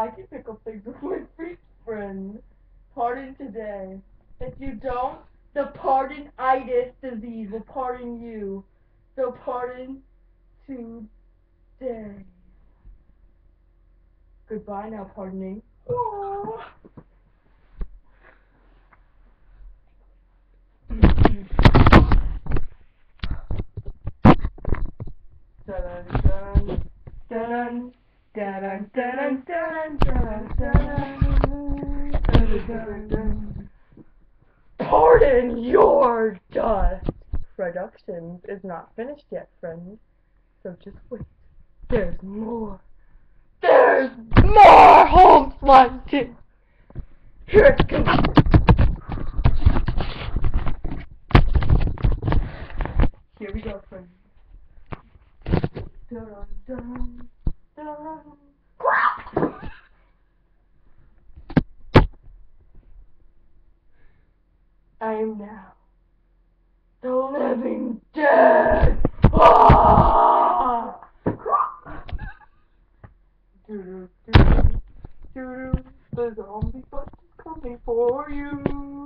I can pick up things with my freak friend. Pardon today. If you don't, the pardon-itis disease will pardon you. So pardon today. Goodbye now, pardoning. Aww. Dun dun dun Pardon your dust. Productions is not finished yet, friends. So just wait. There's more. There's more home fronting. Here it comes. Here we go, friends. Dun, dun! I am now the living dead. Ah! Doo-doo, doo-doo, doo-doo. The zombie bus is coming for you.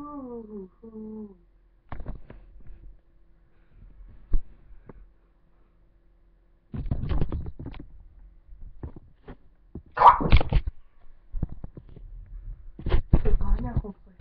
No.